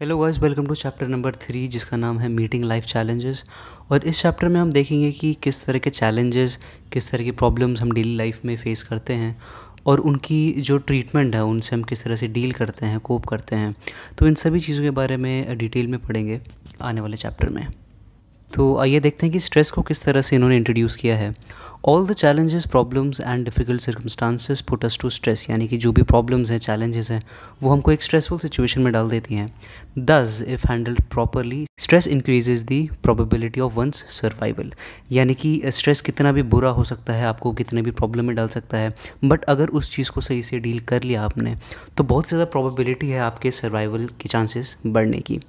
Hello guys welcome to chapter number three जिसका नाम है मीटिंग लाइफ चैलेंजेस और इस चैप्टर में हम देखेंगे कि किस तरह के चैलेंजेस किस तरह की प्रॉब्लम्स हम डेली लाइफ में फेस करते हैं और उनकी जो ट्रीटमेंट है, उनसे हम किस तरह से डील करते हैं कोप करते हैं। तो इन सभी चीज़ों के बारे में डिटेल में पढ़ेंगे आने वाले चैप्टर में। तो आइए देखते हैं कि स्ट्रेस को किस तरह से इन्होंने इंट्रोड्यूस किया है। All the challenges problems and difficult circumstances put us to stress यानी कि जो भी प्रॉब्लम्स हैं चैलेंजेस हैं, वो हमको एक स्ट्रेसफुल सिचुएशन में डाल देती हैं। This if handled properly stress increases the probability of one's survival यानी कि स्ट्रेस कितना भी बुरा हो सकता है, आपको कितने भी प्रॉब्लम में डाल सकता है। बट अगर उस चीज़ को सही से डील कर लिया आपने तो बहुत ज़्यादा प्रोबेबिलिटी है आपके सर्वाइवल के चांसेस बढ़ने की।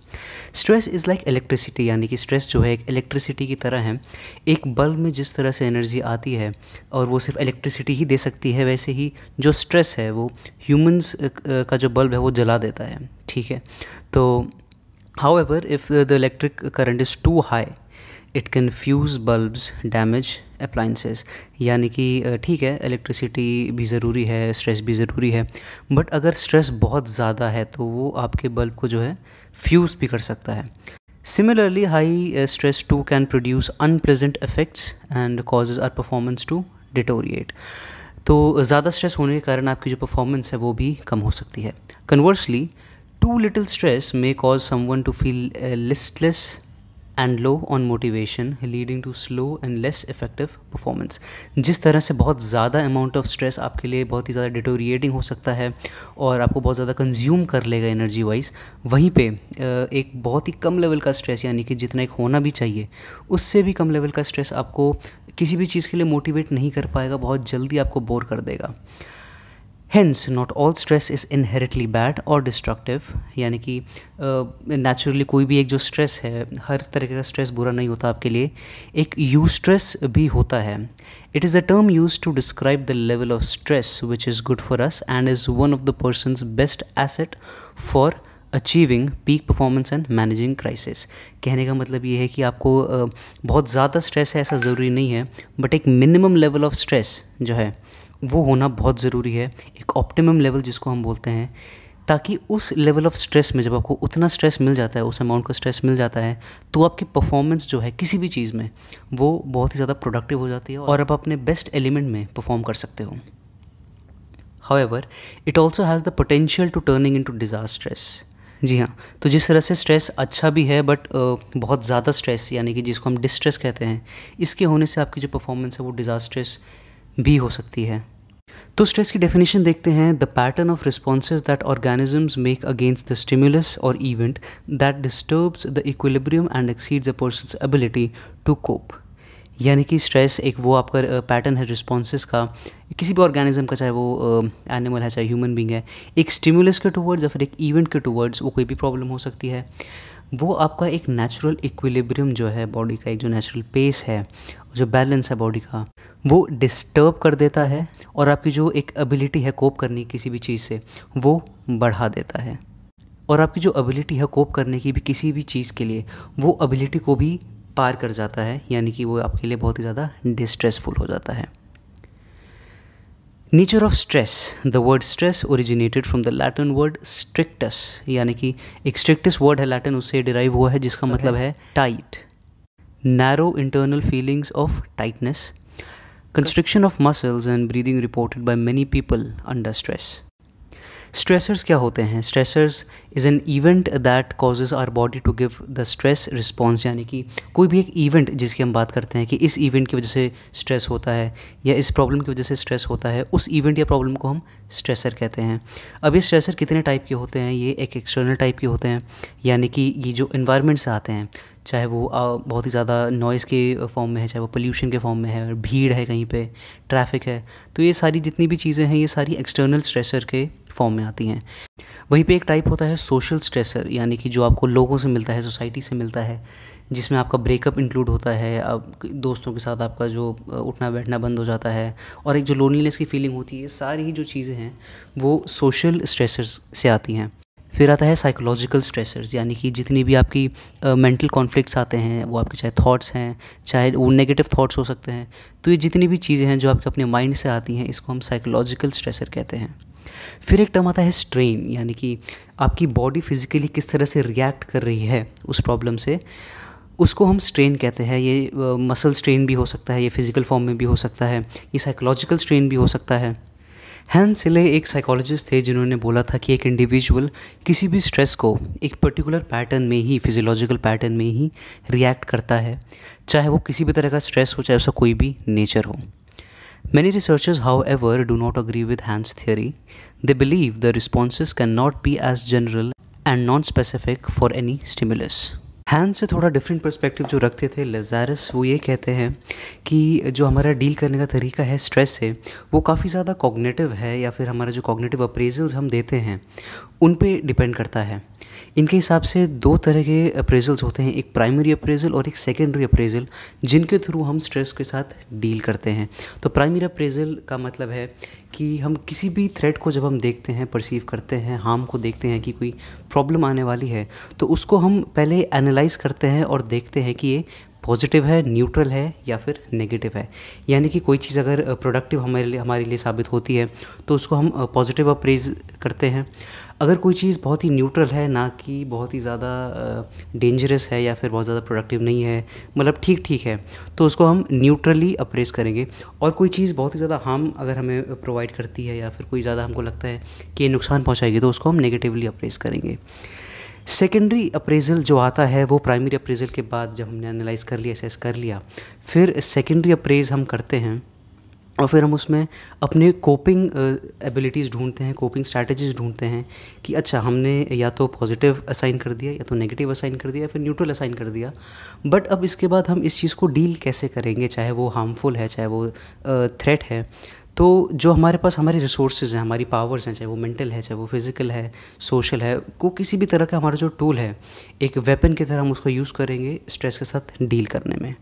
स्ट्रेस इज़ लाइक इलेक्ट्रिसिटी यानी कि स्ट्रेस जो है एक इलेक्ट्रिसिटी की तरह है। एक बल्ब में जिस तरह से एनर्जी आती है और वो सिर्फ़ इलेक्ट्रिसिटी ही दे सकती है, वैसे ही जो स्ट्रेस है वो ह्यूमंस का जो बल्ब है वो जला देता है, ठीक है? तो however if the electric current is too high it can fuse bulbs damage appliances यानी कि ठीक है इलेक्ट्रिसिटी भी ज़रूरी है स्ट्रेस भी ज़रूरी है बट अगर स्ट्रेस बहुत ज़्यादा है तो वो आपके बल्ब को जो है फ्यूज़ भी कर सकता है। Similarly high stress too can produce unpleasant effects and causes our performance to deteriorate तो ज़्यादा स्ट्रेस होने के कारण आपकी जो परफॉर्मेंस है वो भी कम हो सकती है। Conversely too little stress may cause to feel uh, listless and low on motivation leading to slow and less effective performance जिस तरह से बहुत ज़्यादा अमाउंट ऑफ़ स्ट्रेस आपके लिए बहुत ही ज़्यादा डिटोरिएटिंग हो सकता है और आपको बहुत ज़्यादा कंज्यूम कर लेगा एनर्जी वाइज वहीं पे एक बहुत ही कम लेवल का स्ट्रेस यानी कि जितना एक होना भी चाहिए, उससे भी कम लेवल का स्ट्रेस आपको किसी भी चीज़ के लिए मोटिवेट नहीं कर पाएगा, बहुत जल्दी आपको बोर कर देगा। Hence not all stress is inherently bad और डिस्ट्रक्टिव यानी कि नेचुरली uh, कोई भी एक जो स्ट्रेस है हर तरह का स्ट्रेस बुरा नहीं होता आपके लिए एक यू स्ट्रेस भी होता है। It is a term use to describe the level of stress which is good for us and is one of the persons best asset for achieving peak performance and managing crisis कहने का मतलब ये है कि आपको बहुत ज़्यादा stress है ऐसा ज़रूरी नहीं है बट एक मिनिमम लेवल ऑफ़ स्ट्रेस जो है वो होना बहुत ज़रूरी है, एक ऑप्टिमम लेवल जिसको हम बोलते हैं, ताकि उस लेवल ऑफ़ स्ट्रेस में जब आपको उतना स्ट्रेस मिल जाता है, उस अमाउंट का स्ट्रेस मिल जाता है तो आपकी परफॉर्मेंस जो है किसी भी चीज़ में, वो बहुत ही ज़्यादा प्रोडक्टिव हो जाती है और आप अपने बेस्ट एलिमेंट में परफॉर्म कर सकते हो। However it also has the potential to turning into distress जी हाँ तो जिस तरह से स्ट्रेस अच्छा भी है बट बहुत ज़्यादा स्ट्रेस यानी कि जिसको हम डिस्ट्रेस कहते हैं, इसके होने से आपकी जो परफॉर्मेंस है वो डिज़ास्ट्रेस भी हो सकती है। तो स्ट्रेस की डेफिनेशन देखते हैं। The pattern of responses that organisms make against the stimulus और event that disturbs the equilibrium and exceeds a person ability to cope यानी कि स्ट्रेस एक वो आपका पैटर्न है रिस्पॉन्सेज का। किसी भी ऑर्गेनिज्म का, चाहे वो एनिमल है, चाहे ह्यूमन बींग है, एक स्टिमुलस के टूवर्ड्स या फिर एक इवेंट के टूवर्ड्स वो कोई भी प्रॉब्लम हो सकती है। वो आपका एक नेचुरल इक्विलिब्रियम जो है बॉडी का, एक जो नेचुरल पेस है जो बैलेंस है बॉडी का, वो डिस्टर्ब कर देता है और आपकी जो एक एबिलिटी है कोप करने की किसी भी चीज़ से, वो बढ़ा देता है। और आपकी जो एबिलिटी है कोप करने की भी किसी भी चीज़ के लिए, वो एबिलिटी को भी पार कर जाता है, यानी कि वो आपके लिए बहुत ही ज़्यादा डिस्ट्रेसफुल हो जाता है। Nature of stress the word stress originated from the Latin word strictus यानी कि एक स्ट्रिक्टस वर्ड है लैटिन उससे डिराइव हुआ है जिसका okay. मतलब है tight narrow internal feelings of tightness constriction of muscles and breathing reported by many people under stress stressors क्या होते हैं? Stressors is an event that causes our body to give the stress response यानी कि कोई भी एक event जिसकी हम बात करते हैं कि इस इवेंट की वजह से स्ट्रेस होता है या इस प्रॉब्लम की वजह से स्ट्रेस होता है, उस इवेंट या प्रॉब्लम को हम स्ट्रेसर कहते हैं। अब ये स्ट्रेसर कितने टाइप के होते हैं? ये एक एक्सटर्नल टाइप के होते हैं, यानी कि ये जो इन्वायरमेंट से आते हैं, चाहे वो बहुत ही ज़्यादा नॉइज़ के फॉर्म में है, चाहे वो पोल्यूशन के फॉर्म में है, भीड़ है कहीं पे ट्रैफ़िक है तो ये सारी जितनी भी चीज़ें हैं, ये सारी एक्सटर्नल स्ट्रेसर के फॉर्म में आती हैं। वहीं पे एक टाइप होता है सोशल स्ट्रेसर यानी कि जो आपको लोगों से मिलता है सोसाइटी से मिलता है जिसमें आपका ब्रेकअप इंक्लूड होता है अब दोस्तों के साथ आपका जो उठना बैठना बंद हो जाता है और एक जो लोनलीनेस की फीलिंग होती है सारी ही जो चीज़ें हैं वो सोशल स्ट्रेसर्स से आती हैं। फिर आता है साइकोलॉजिकल स्ट्रेसर्स यानी कि जितनी भी आपकी मेंटल uh, कॉन्फ्लिक्ट्स आते हैं वो आपके चाहे थॉट्स हैं चाहे वो नेगेटिव थॉट्स हो सकते हैं तो ये जितनी भी चीज़ें हैं जो आपके अपने माइंड से आती हैं इसको हम साइकोलॉजिकल स्ट्रेसर कहते हैं। फिर एक टर्म आता है स्ट्रेन यानी कि आपकी बॉडी फिज़िकली किस तरह से रिएक्ट कर रही है उस प्रॉब्लम से, उसको हम स्ट्रेन कहते हैं। ये मसल स्ट्रेन भी हो सकता है, ये फ़िज़िकल फॉर्म में भी हो सकता है, ये साइकोलॉजिकल स्ट्रेन भी हो सकता है। हैन सिले एक साइकोलॉजिस्ट थे जिन्होंने बोला था कि एक इंडिविजुअल किसी भी स्ट्रेस को एक पर्टिकुलर पैटर्न में ही फिजियोलॉजिकल पैटर्न में ही रिएक्ट करता है, चाहे वो किसी भी तरह का स्ट्रेस हो, चाहे उसका कोई भी नेचर हो। Ever do not agree with Hans theory they believe the responses can not be as general and non specific for any stimulus Hans से थोड़ा डिफरेंट परस्पेक्टिव जो रखते थे लेजारस वो ये कहते हैं कि जो हमारा डील करने का तरीका है स्ट्रेस से, वो काफ़ी ज़्यादा कॉग्नेटिव है या फिर हमारा जो कॉग्नेटिव अप्रेजल्स हम देते हैं, उन पे डिपेंड करता है। इनके हिसाब से दो तरह के अप्रेजल्स होते हैं, एक प्राइमरी अप्रेजल और एक सेकेंडरी अप्रेजल जिनके थ्रू हम स्ट्रेस के साथ डील करते हैं। तो प्राइमरी अप्रेजल का मतलब है कि हम किसी भी थ्रेट को जब हम देखते हैं परसीव करते हैं हार्म को देखते हैं कि कोई प्रॉब्लम आने वाली है तो उसको हम पहले एनालाइज करते हैं और देखते हैं कि ये पॉजिटिव है न्यूट्रल है या फिर नेगेटिव है? यानी कि कोई चीज़ अगर प्रोडक्टिव हमारे लिए हमारे लिए साबित होती है तो उसको हम पॉजिटिव अप्रेज करते हैं। अगर कोई चीज़ बहुत ही न्यूट्रल है, ना कि बहुत ही ज़्यादा डेंजरस है या फिर बहुत ज़्यादा प्रोडक्टिव नहीं है मतलब ठीक ठीक है तो उसको हम न्यूट्रली अप्रेस करेंगे। और कोई चीज़ बहुत ही ज़्यादा हार्म अगर हमें प्रोवाइड करती है या फिर कोई ज़्यादा हमको लगता है कि नुकसान पहुँचाएगी तो उसको हम नेगेटिवली अप्रेस करेंगे। सेकेंडरी अप्रेज़ल जो आता है, वो प्राइमरी अप्रेज़ल के बाद जब हमने एनालाइज कर लिया असेस कर लिया, फिर सेकेंडरी अप्रेज़ हम करते हैं और फिर हम उसमें अपने कोपिंग एबिलिटीज़ ढूंढते हैं कोपिंग स्ट्रैटेजीज ढूंढते हैं कि अच्छा हमने या तो पॉजिटिव असाइन कर दिया या तो नेगेटिव असाइन कर दिया फिर न्यूट्रल असाइन कर दिया। बट अब इसके बाद हम इस चीज़ को डील कैसे करेंगे, चाहे वो हार्मफुल है, चाहे वो थ्रेट है तो जो हमारे पास हमारे रिसोर्सेज हैं, हमारी पावर्स हैं, चाहे वो मेंटल है, चाहे वो फ़िज़िकल है सोशल है को किसी भी तरह का हमारा जो टूल है, एक वेपन की तरह हम उसको यूज़ करेंगे स्ट्रेस के साथ डील करने में।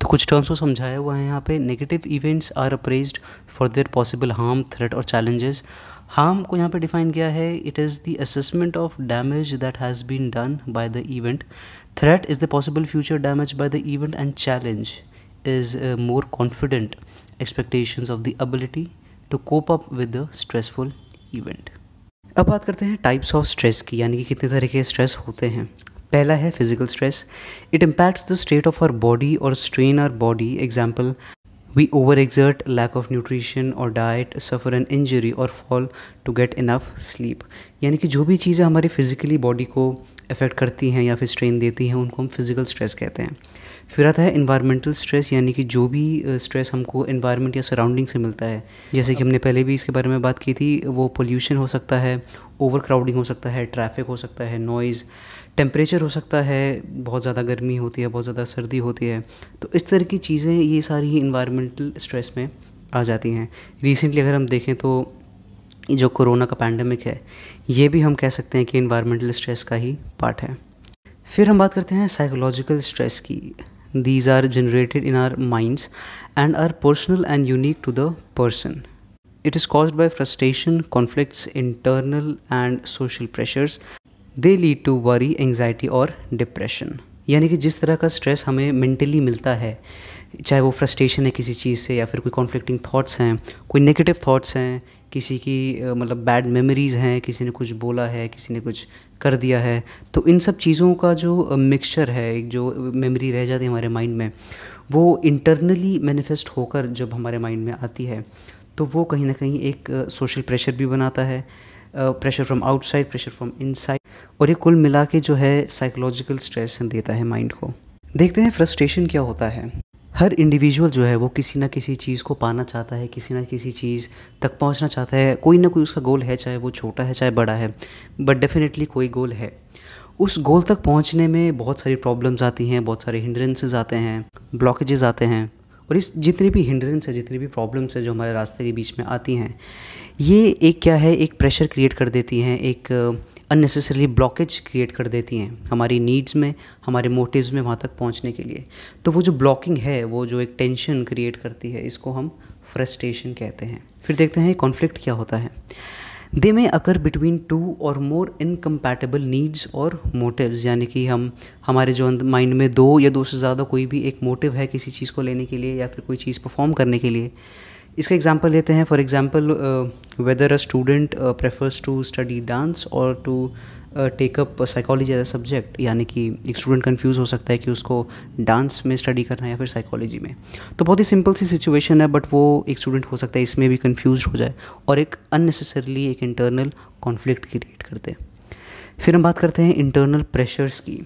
तो कुछ टर्म्स को समझाया हुआ है यहाँ पे negative events are appraised for their possible harm threat और चैलेंजेस हार्म को यहाँ पे डिफाइन किया है it is the assessment of damage that has been done by the event threat is the possible future damage by the event and challenge is more confident expectations of the ability to cope up with the stressful event अब बात करते हैं types of stress की, यानी कि कितने तरह के स्ट्रेस होते हैं। पहला है physical stress it impacts the state of our body और strain our body example over exert lack of nutrition और डाइट सफ़र एन इंजरी और fall to get enough sleep यानी कि जो भी चीज़ें हमारी फिज़िकली बॉडी को अफेक्ट करती हैं या फिर स्ट्रेन देती हैं, उनको हम फ़िज़िकल स्ट्रेस कहते हैं। फिर आता है इन्वायरमेंटल स्ट्रेस यानी कि जो भी स्ट्रेस हमको इन्वायरमेंट या सराउंडिंग से मिलता है। जैसे कि हमने पहले भी इसके बारे में बात की थी, वो पोल्यूशन हो सकता है ओवर क्राउडिंग हो सकता है ट्रैफ़िक हो सकता है नॉइज़ टेम्परेचर हो सकता है, बहुत ज़्यादा गर्मी होती है, बहुत ज़्यादा सर्दी होती है। तो इस तरह की चीज़ें, ये सारी ही इन्वायरमेंटल स्ट्रेस में आ जाती हैं। रिसेंटली अगर हम देखें तो जो कोरोना का पैंडमिक है, ये भी हम कह सकते हैं कि इन्वायरमेंटल स्ट्रेस का ही पार्ट है। फिर हम बात करते हैं साइकोलॉजिकल स्ट्रेस की। These are generated in our minds and are personal and unique to the person. It is caused by frustration, conflicts, internal and social pressures. They lead to worry, anxiety or depression. यानी कि जिस तरह का stress हमें mentally मिलता है, चाहे वो फ्रस्ट्रेशन है किसी चीज़ से या फिर कोई कॉन्फ्लिक्टिंग थॉट्स हैं, कोई नेगेटिव थॉट्स हैं, किसी की मतलब बैड मेमोरीज़ हैं, किसी ने कुछ बोला है, किसी ने कुछ कर दिया है तो इन सब चीज़ों का जो मिक्सचर है, एक जो मेमोरी रह जाती है हमारे माइंड में, वो इंटरनली मैनिफेस्ट होकर जब हमारे माइंड में आती है तो वो कहीं ना कहीं एक सोशल प्रेशर भी बनाता है pressure from outside pressure from inside और ये कुल मिला के जो है साइकोलॉजिकल स्ट्रेस देता है माइंड को। देखते हैं फ्रस्ट्रेशन क्या होता है। हर इंडिविजुअल जो है वो किसी ना किसी चीज़ को पाना चाहता है, किसी ना किसी चीज़ तक पहुँचना चाहता है। कोई ना कोई उसका गोल है, चाहे वो छोटा है, चाहे बड़ा है बट डेफिनेटली कोई गोल है। उस गोल तक पहुँचने में बहुत सारी प्रॉब्लम्स आती हैं, बहुत सारे हिंड्रेंसेज आते हैं ब्लॉकेजेस आते हैं। और इस जितनी भी हिंड्रेंस है, जितनी भी प्रॉब्लम्स है जो हमारे रास्ते के बीच में आती हैं, ये एक क्या है, एक प्रेशर क्रिएट कर देती हैं, एक अननेसेसरली ब्लॉकेज क्रिएट कर देती हैं हमारी नीड्स में, हमारे मोटिव्स में वहाँ तक पहुँचने के लिए। तो वो जो ब्लॉकिंग है, वो जो एक टेंशन क्रिएट करती है, इसको हम फ्रस्ट्रेशन कहते हैं। फिर देखते हैं कॉन्फ्लिक्ट क्या होता है। दे में अकर बिटवीन टू और मोर इनकम्पैटिबल नीड्स और मोटिव्स यानी कि हम, हमारे जो माइंड में दो या दो से ज़्यादा कोई भी एक मोटिव है किसी चीज़ को लेने के लिए या फिर कोई चीज़ परफॉर्म करने के लिए इसका एग्जांपल लेते हैं. For example whether a student prefers to study dance और to take up psychology as a subject यानी कि एक स्टूडेंट कंफ्यूज हो सकता है कि उसको डांस में स्टडी करना है या फिर साइकोलॉजी में. तो बहुत ही सिंपल सी सिचुएशन है बट वो एक स्टूडेंट हो सकता है, इसमें भी कन्फ्यूज़ हो जाए और एक अननेसेसरली एक इंटरनल कॉन्फ्लिक्ट क्रिएट कर दे फिर हम बात करते हैं इंटरनल प्रेशर्स की.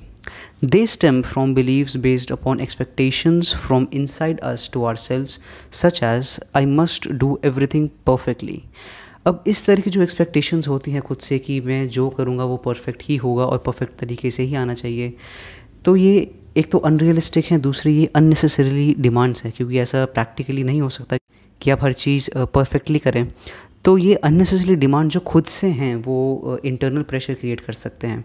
They stem from beliefs based upon expectations from inside us to ourselves, such as I must do everything perfectly. अब इस तरह की जो एक्सपेक्टेशंस होती हैं खुद से कि मैं जो करूँगा वो परफेक्ट ही होगा और परफेक्ट तरीके से ही आना चाहिए तो ये एक तो अनरियलिस्टिक है दूसरी ये अननेसेसरीली डिमांड्स हैं क्योंकि ऐसा प्रैक्टिकली नहीं हो सकता कि आप हर चीज़ परफेक्टली करें तो ये अननेसेसरी डिमांड जो खुद से हैं वो इंटरनल प्रेशर क्रिएट कर सकते हैं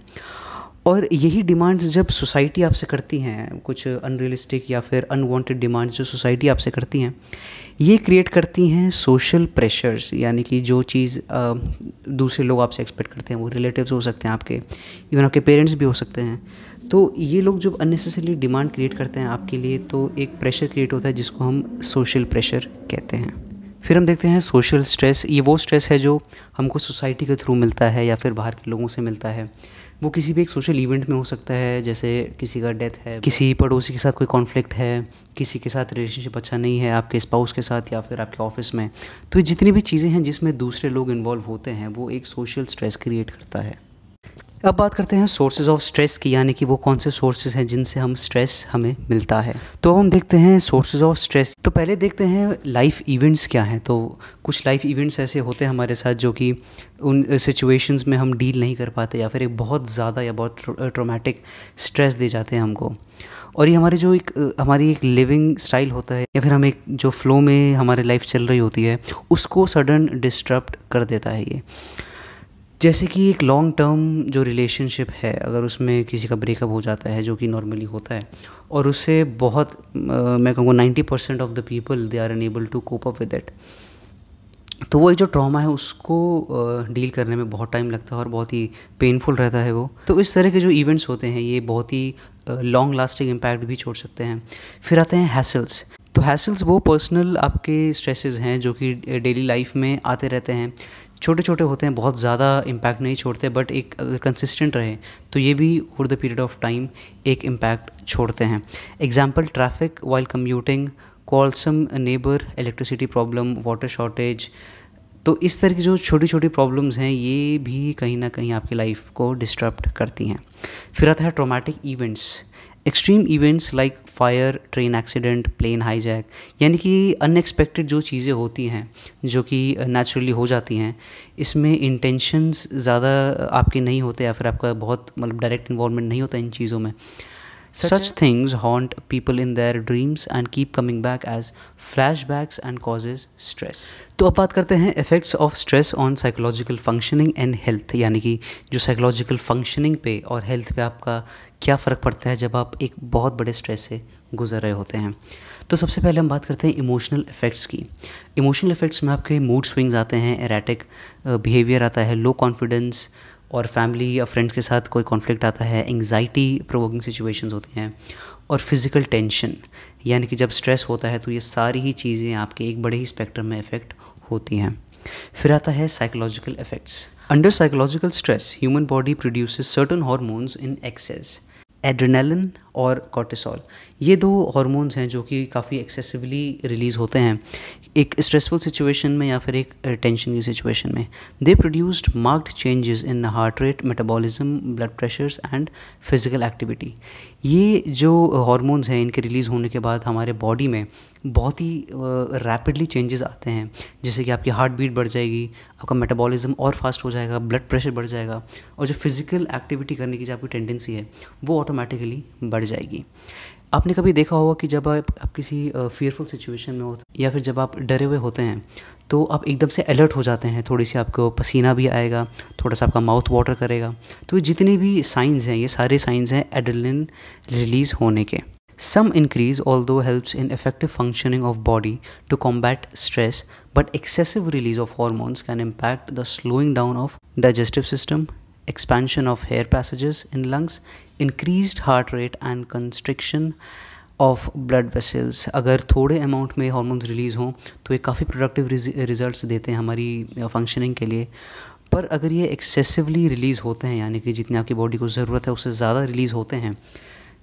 और यही डिमांड्स जब सोसाइटी आपसे करती हैं, कुछ अनरियलिस्टिक या फिर अनवांटेड डिमांड्स जो सोसाइटी आपसे करती हैं, ये क्रिएट करती हैं सोशल प्रेशर्स यानी कि जो चीज़ दूसरे लोग आपसे एक्सपेक्ट करते हैं, वो रिलेटिव्स हो सकते हैं आपके इवन आपके पेरेंट्स भी हो सकते हैं। तो ये लोग जब अननेसेसरली डिमांड क्रिएट करते हैं आपके लिए तो एक प्रेशर क्रिएट होता है जिसको हम सोशल प्रेशर कहते हैं। फिर हम देखते हैं सोशल स्ट्रेस ये वो स्ट्रेस है जो हमको सोसाइटी के थ्रू मिलता है या फिर बाहर के लोगों से मिलता है। वो किसी भी एक सोशल इवेंट में हो सकता है, जैसे किसी का डेथ है, किसी पड़ोसी के साथ कोई कॉन्फ्लिक्ट है, किसी के साथ रिलेशनशिप अच्छा नहीं है, आपके स्पाउस के साथ या फिर आपके ऑफ़िस में। तो जितनी भी चीज़ें हैं जिसमें दूसरे लोग इन्वॉल्व होते हैं, वो एक सोशल स्ट्रेस क्रिएट करता है। अब बात करते हैं सोर्सेज ऑफ़ स्ट्रेस की, यानी कि वो कौन से सोर्सेज हैं जिनसे हम स्ट्रेस हमें मिलता है। तो अब हम देखते हैं सोर्सेज ऑफ़ स्ट्रेस तो पहले देखते हैं लाइफ इवेंट्स क्या हैं। तो कुछ लाइफ इवेंट्स ऐसे होते हैं हमारे साथ जो कि उन सिचुएशंस में हम डील नहीं कर पाते या फिर एक बहुत ज़्यादा या बहुत ट्रोमेटिक स्ट्रेस दे जाते हैं हमको। और ये हमारे जो एक हमारी एक लिविंग स्टाइल होता है या फिर हम एक जो फ्लो में हमारी लाइफ चल रही होती है, उसको सडन डिस्टर्ब कर देता है ये। जैसे कि एक लॉन्ग टर्म जो रिलेशनशिप है, अगर उसमें किसी का ब्रेकअप हो जाता है, जो कि नॉर्मली होता है, और उससे बहुत मैं कहूँगा ninety percent of the people they are unable to cope up with that तो वो जो ट्रॉमा है, उसको डील करने में बहुत टाइम लगता है और बहुत ही पेनफुल रहता है वो। तो इस तरह के जो इवेंट्स होते हैं, ये बहुत ही लॉन्ग लास्टिंग इम्पैक्ट भी छोड़ सकते हैं। फिर आते हैं हैसल्स तो हैसल्स वो पर्सनल आपके स्ट्रेसेस हैं, जो कि डेली लाइफ में आते रहते हैं। छोटे छोटे होते हैं, बहुत ज़्यादा इम्पैक्ट नहीं छोड़ते बट एक अगर कंसिस्टेंट रहे तो ये भी over the period of time एक इम्पैक्ट छोड़ते हैं। Example traffic while commuting quarrelsome neighbour electricity problem water shortage तो इस तरह की जो छोटी छोटी प्रॉब्लम्स हैं, ये भी कहीं ना कहीं आपकी लाइफ को डिस्टर्ब करती हैं। फिर आता है traumatic events extreme events like fire train accident plane hijack यानी कि अनएक्सपेक्टेड जो चीज़ें होती हैं, जो कि नेचुरली हो जाती हैं, इसमें इंटेंशंस ज़्यादा आपके नहीं होते या फिर आपका बहुत मतलब डायरेक्ट इन्वॉलमेंट नहीं होता इन चीज़ों में। Such things haunt people in their dreams and keep coming back as flashbacks and causes stress. तो अब बात करते हैं effects of stress on psychological functioning and health यानी कि जो साइकोलॉजिकल फंक्शनिंग पे और हेल्थ पे आपका क्या फ़र्क पड़ता है जब आप एक बहुत बड़े स्ट्रेस से गुजर रहे होते हैं तो सबसे पहले हम बात करते हैं इमोशनल इफ़ेक्ट्स की इमोशनल इफ़ेक्ट्स में आपके मूड स्विंग्स आते हैं एरेटिक बिहेवियर आता है लो कॉन्फिडेंस और फैमिली या फ्रेंड्स के साथ कोई कॉन्फ्लिक्ट आता है एंगजाइटी प्रोवोकिंग सिचुएशंस होती हैं और फ़िज़िकल टेंशन यानी कि जब स्ट्रेस होता है तो ये सारी ही चीज़ें आपके एक बड़े ही स्पेक्ट्रम में इफ़ेक्ट होती हैं। फिर आता है psychological effects under psychological stress human body produces certain hormones in excess adrenaline और कॉर्टिसोल। ये दो हार्मोन्स हैं जो कि काफ़ी एक्सेसिवली रिलीज़ होते हैं। एक स्ट्रेसफुल सिचुएशन में या फिर एक टेंशन की सिचुएशन में। They produced marked changes in heart rate metabolism blood pressures and physical activity ये जो हॉर्मोन्स हैं इनके रिलीज़ होने के बाद हमारे बॉडी में बहुत ही रैपिडली चेंजेस आते हैं। जैसे कि आपकी हार्ट बीट बढ़ जाएगी आपका मेटाबॉलिज्म और फास्ट हो जाएगा ब्लड प्रेशर बढ़ जाएगा और जो फ़िज़िकल एक्टिविटी करने की जो आपकी टेंडेंसी है वो ऑटोमेटिकली बढ़ जाएगी। आपने कभी देखा होगा कि जब आप, आप किसी फियरफुल सिचुएशन में होते या फिर जब आप डरे हुए होते हैं तो आप एकदम से अलर्ट हो जाते हैं। थोड़ी सी आपको पसीना भी आएगा, थोड़ा सा आपका माउथ वाटर करेगा। तो ये जितने भी साइंस हैं, ये सारे साइंस हैं एडलिन रिलीज़ होने के। Some increase although helps in effective functioning of body to combat stress but excessive release of hormones can impact the slowing down of digestive system expansion of hair passages in lungs increase heart rate and constriction of blood vessels अगर थोड़े amount में hormones release हों तो ये काफ़ी productive results देते हैं हमारी फंक्शनिंग के लिए। पर अगर ये एक्सेसिवली रिलीज़ होते हैं, यानी कि जितनी आपकी बॉडी को ज़रूरत है, उससे ज़्यादा रिलीज़ होते हैं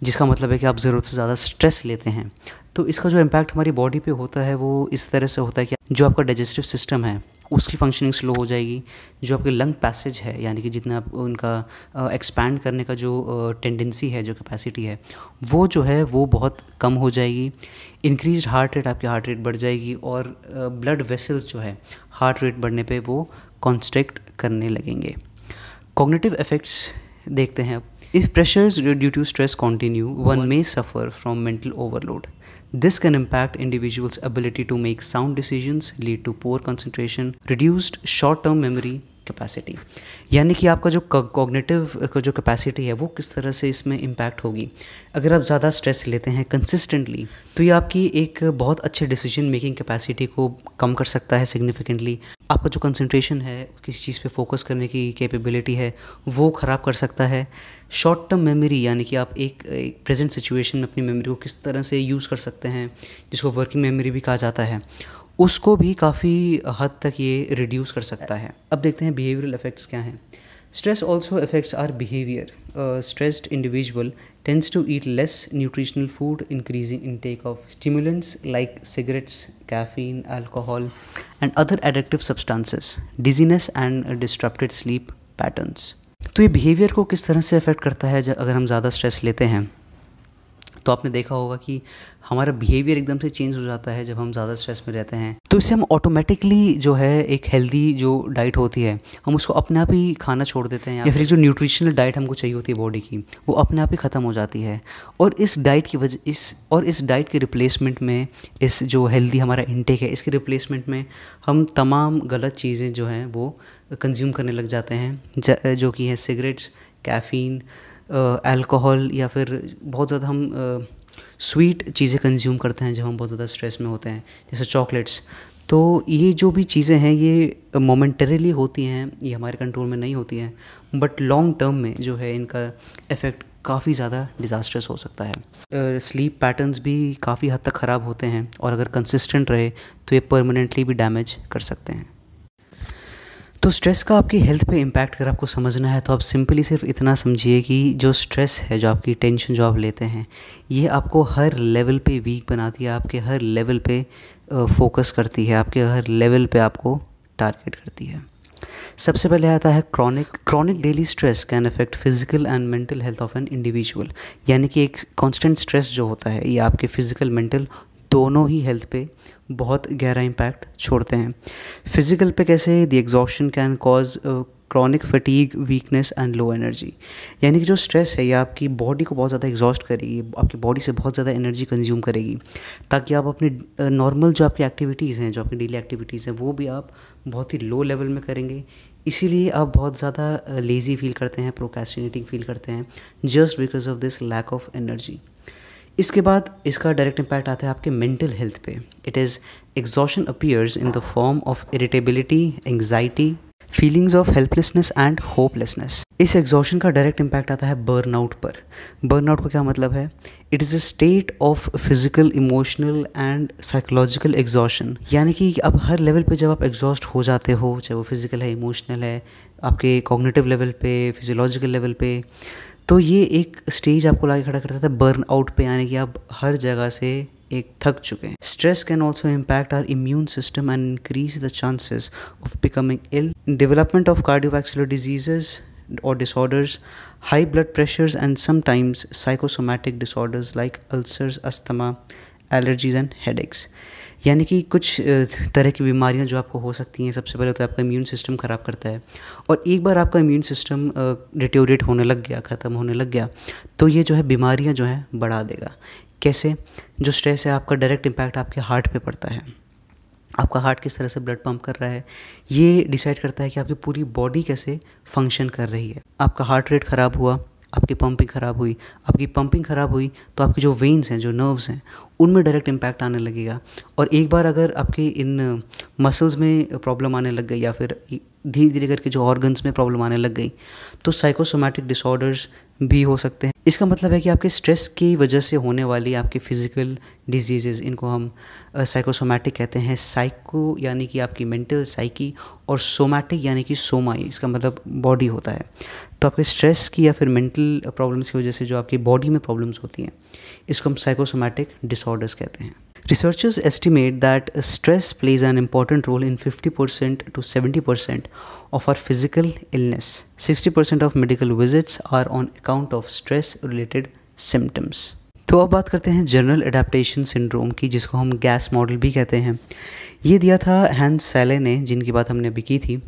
जिसका मतलब है कि आप ज़रूरत से ज़्यादा स्ट्रेस लेते हैं। तो इसका जो इम्पैक्ट हमारी बॉडी पे होता है, वो इस तरह से होता है कि जो आपका डाइजेस्टिव सिस्टम है, उसकी फंक्शनिंग स्लो हो जाएगी। जो आपके लंग पैसेज है, यानी कि जितना आप उनका एक्सपैंड करने का जो टेंडेंसी है, जो कैपेसिटी है, वो जो है, वो बहुत कम हो जाएगी। इंक्रीज हार्ट रेट आपकी हार्ट रेट बढ़ जाएगी और ब्लड वेसल्स जो है हार्ट रेट बढ़ने पर वो कॉन्स्ट्रिक्ट करने लगेंगे। कॉग्नेटिव इफ़ेक्ट्स देखते हैं अब If pressures due to stress continue, one may suffer from mental overload. This can impact individuals' ability to make sound decisions, lead to poor concentration, reduced short term memory, capacity यानी कि आपका जो cognitive जो capacity है वो किस तरह से इसमें इम्पैक्ट होगी? अगर आप ज़्यादा स्ट्रेस लेते हैं कंसिस्टेंटली तो ये आपकी एक बहुत अच्छे डिसीज़न मेकिंग कैपेसिटी को कम कर सकता है सिग्निफिकेंटली आपका जो कंसंट्रेशन है किसी चीज़ पे फोकस करने की कैपेबिलिटी है वो ख़राब कर सकता है. शॉर्ट टर्म मेमोरी यानी कि आप एक, एक प्रेजेंट सिचुएशन में अपनी मेमोरी को किस तरह से यूज़ कर सकते हैं जिसको वर्किंग मेमोरी भी कहा जाता है. उसको भी काफ़ी हद तक ये रिड्यूस कर सकता है। अब देखते हैं बिहेवियरल इफ़ेक्ट्स क्या हैं। Stress also affects our behaviour stressed individual tends to eat less nutritional food increasing intake of stimulants like cigarettes caffeine alcohol and other addictive substances dizziness and disrupted sleep patterns तो ये behaviour को किस तरह से affect करता है अगर हम ज़्यादा स्ट्रेस लेते हैं? तो आपने देखा होगा कि हमारा बिहेवियर एकदम से चेंज हो जाता है जब हम ज़्यादा स्ट्रेस में रहते हैं। तो इससे हम ऑटोमेटिकली जो है एक हेल्दी जो डाइट होती है, हम उसको अपने आप ही खाना छोड़ देते हैं या फिर जो न्यूट्रिशनल डाइट हमको चाहिए होती है बॉडी की, वो अपने आप ही ख़त्म हो जाती है। और इस डाइट की वजह, इस, और इस डाइट के रिप्लेसमेंट में, इस जो हेल्दी हमारा इंटेक है, इसके रिप्लेसमेंट में हम तमाम गलत चीज़ें जो हैं वो कंज्यूम करने लग जाते हैं। जो कि है सिगरेट्स कैफ़ीन अल्कोहल या फिर बहुत ज़्यादा हम स्वीट चीज़ें कंज्यूम करते हैं जब हम बहुत ज़्यादा स्ट्रेस में होते हैं, जैसे चॉकलेट्स तो ये जो भी चीज़ें हैं, ये मोमेंटरीली होती हैं, ये हमारे कंट्रोल में नहीं होती हैं बट लॉन्ग टर्म में जो है इनका इफ़ेक्ट काफ़ी ज़्यादा डिज़ास्टर्स हो सकता है। स्लीप पैटर्न्स भी काफ़ी हद तक ख़राब होते हैं और अगर कंसिस्टेंट रहे तो ये परमानेंटली भी डैमेज कर सकते हैं। तो स्ट्रेस का आपकी हेल्थ पे इम्पैक्ट अगर आपको समझना है तो आप सिंपली सिर्फ़ इतना समझिए कि जो स्ट्रेस है, जो आपकी टेंशन जो आप लेते हैं, ये आपको हर लेवल पे वीक बनाती है, आपके हर लेवल पे फोकस करती है, आपके हर लेवल पे आपको टारगेट करती है। सबसे पहले आता है chronic chronic daily stress can affect physical and mental health of an individual यानी कि एक कांस्टेंट स्ट्रेस जो होता है, ये आपके फ़िज़िकल मेंटल दोनों ही हेल्थ पे बहुत गहरा इम्पैक्ट छोड़ते हैं। फ़िज़िकल पे कैसे the exhaustion can cause chronic fatigue weakness and low energy यानी कि जो स्ट्रेस है, ये आपकी बॉडी को बहुत ज़्यादा एग्जॉस्ट करेगी, आपकी बॉडी से बहुत ज़्यादा एनर्जी कंज्यूम करेगी। ताकि आप अपने नॉर्मल जो आपकी एक्टिविटीज़ हैं, जो आपकी डेली एक्टिविटीज़ हैं, वो भी आप बहुत ही लो लेवल में करेंगे। इसीलिए आप बहुत ज़्यादा लेज़ी फील करते हैं प्रोकेस्टिनेटिंग फील करते हैं just because of this lack of energy इसके बाद इसका डायरेक्ट इम्पैक्ट आता है आपके मेंटल हेल्थ पे। It is exhaustion appears in the form of irritability anxiety feelings of helplessness and hopelessness इस एग्जॉशन का डायरेक्ट इम्पैक्ट आता है बर्नआउट पर। बर्नआउट का क्या मतलब है? It is a state of physical emotional and psychological exhaustion यानी कि अब हर लेवल पे जब आप एग्जॉस्ट हो जाते हो, चाहे वो फ़िज़िकल है इमोशनल है, आपके कॉग्निटिव लेवल पे फिजियोलॉजिकल लेवल पे तो ये एक स्टेज आपको लाके खड़ा करता था बर्न आउट पे यानी कि आप हर जगह से एक थक चुके हैं stress can also impact our immune system and increase the chances of becoming ill development of cardiovascular diseases or disorders, high blood pressures, and sometimes psychosomatic disorders like ulcers, asthma, allergies, and headaches. यानी कि कुछ तरह की बीमारियाँ जो आपको हो सकती हैं, सबसे पहले तो आपका इम्यून सिस्टम ख़राब करता है। और एक बार आपका इम्यून सिस्टम डिटोरेट होने लग गया, ख़त्म होने लग गया तो ये जो है बीमारियाँ जो है बढ़ा देगा। कैसे? जो स्ट्रेस है, आपका डायरेक्ट इम्पैक्ट आपके हार्ट पे पड़ता है। आपका हार्ट किस तरह से ब्लड पंप कर रहा है, ये डिसाइड करता है कि आपकी पूरी बॉडी कैसे फ़ंक्शन कर रही है। आपका हार्ट रेट ख़राब हुआ आपकी पंपिंग ख़राब हुई, आपकी पंपिंग ख़राब हुई तो आपकी जो वेन्स हैं, जो नर्व्स हैं, उनमें डायरेक्ट इम्पैक्ट आने लगेगा। और एक बार अगर आपके इन मसल्स में प्रॉब्लम आने लग गई या फिर धीरे धीरे करके जो ऑर्गन्स में प्रॉब्लम आने लग गई तो साइकोसोमैटिक डिसऑर्डर्स भी हो सकते हैं। इसका मतलब है कि आपके स्ट्रेस की वजह से होने वाली आपकी फ़िज़िकल डिज़ीज़ इनको हम साइकोसोमैटिक कहते हैं। साइको यानी कि आपकी मेंटल साइकी और सोमैटिक यानी कि सोमाई इसका मतलब बॉडी होता है। तो आपके स्ट्रेस की या फिर मेंटल प्रॉब्लम्स की वजह से जो आपकी बॉडी में प्रॉब्लम्स होती हैं, इसको हम साइकोसोमैटिक डिसऑर्डर्स कहते हैं Researchers estimate that stress plays an important role in 50% to 70% of our physical illness. 60% of medical visits are on account of stress related symptoms. तो अब बात करते हैं जनरल एडेप्टेशन सिंड्रोम की, जिसको हम गैस मॉडल भी कहते हैं ये दिया था हैंस सैले ने, जिनकी बात हमने अभी की थी